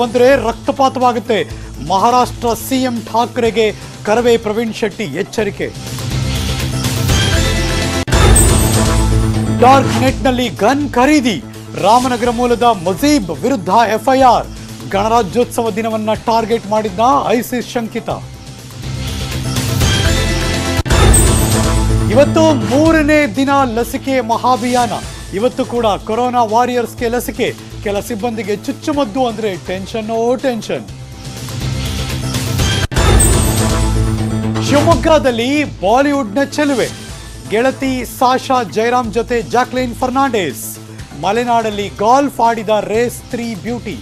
ಬಂದರೆ ರಕ್ತಪಾತವಾಗುತ್ತೆ. ಮಹಾರಾಷ್ಟ್ರ ಸಿಎಂ ಠಾಕ್ರೆಗೆ ಕರವೇ ಪ್ರವೀಣ್ ಶೆಟ್ಟಿ ಎಚ್ಚರಿಕೆ. ಡಾರ್ಕ್ ನೆಟ್ನಲ್ಲಿ ಗನ್ ಖರೀದಿ. ರಾಮನಗರ ಮೂಲದ ಮಜೀಬ್ ವಿರುದ್ಧ ಎಫ್ಐಆರ್. ಗಣರಾಜ್ಯೋತ್ಸವ ದಿನವನ್ನ ಟಾರ್ಗೆಟ್ ಮಾಡಿದ್ದ ಐಸಿಸ್ ಶಂಕಿತ. ಇವತ್ತು ಮೂರನೇ ದಿನ ಲಸಿಕೆ ಮಹಾಭಿಯಾನ. ಇವತ್ತು ಕೂಡ ಕೊರೋನಾ ವಾರಿಯರ್ಸ್ಗೆ ಲಸಿಕೆ, ಕೆಲ ಸಿಬ್ಬಂದಿಗೆ ಚುಚ್ಚುಮದ್ದು ಅಂದ್ರೆ ಟೆನ್ಷನ್ ಓ ಟೆನ್ಷನ್. ಶಿವಮೊಗ್ಗದಲ್ಲಿ ಬಾಲಿವುಡ್ನ ಚೆಲುವೆ. ಗೆಳತಿ ಸಾಶಾ ಜಯರಾಮ್ ಜೊತೆ ಜಾಕ್ಲಿನ್ ಫರ್ನಾಂಡಿಸ್. ಮಲೆನಾಡಲ್ಲಿ ಗಾಲ್ಫ್ ಆಡಿದ ರೇಸ್ ತ್ರೀ ಬ್ಯೂಟಿ.